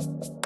you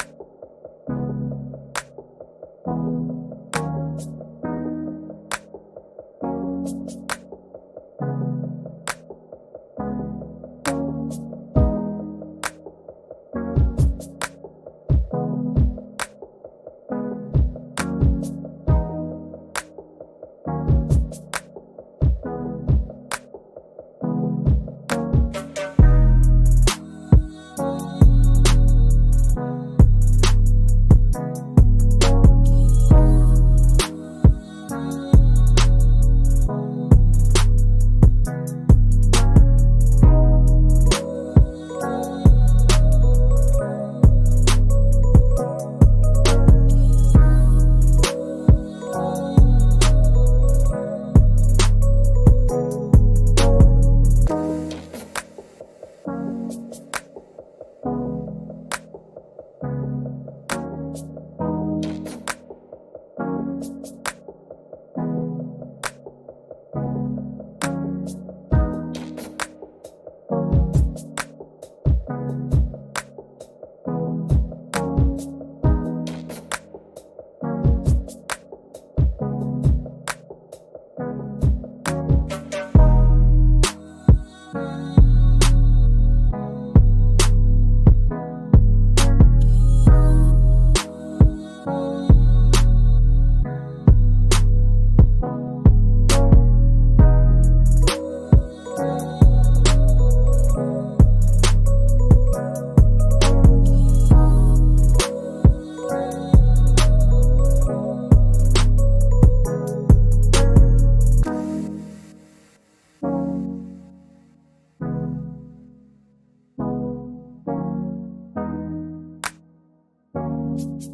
you